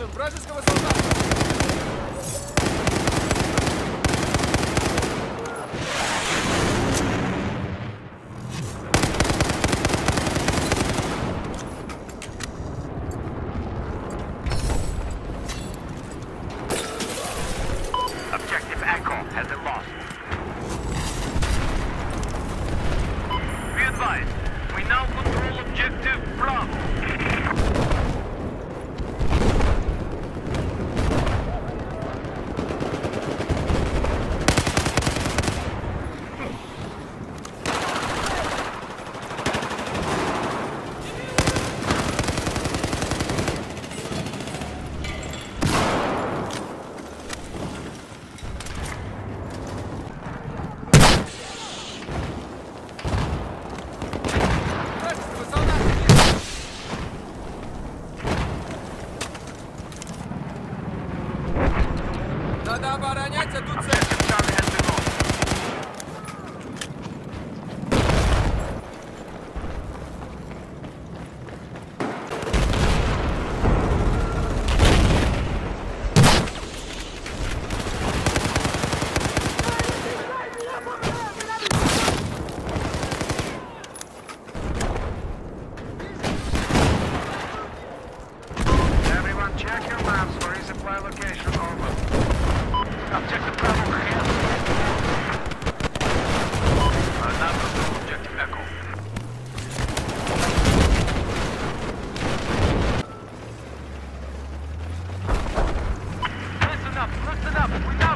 Уничтожен вражеского солдата! maps for resupply location, over. Objective Bravo here. Another uh, objective Echo. Listen up, listen up, we got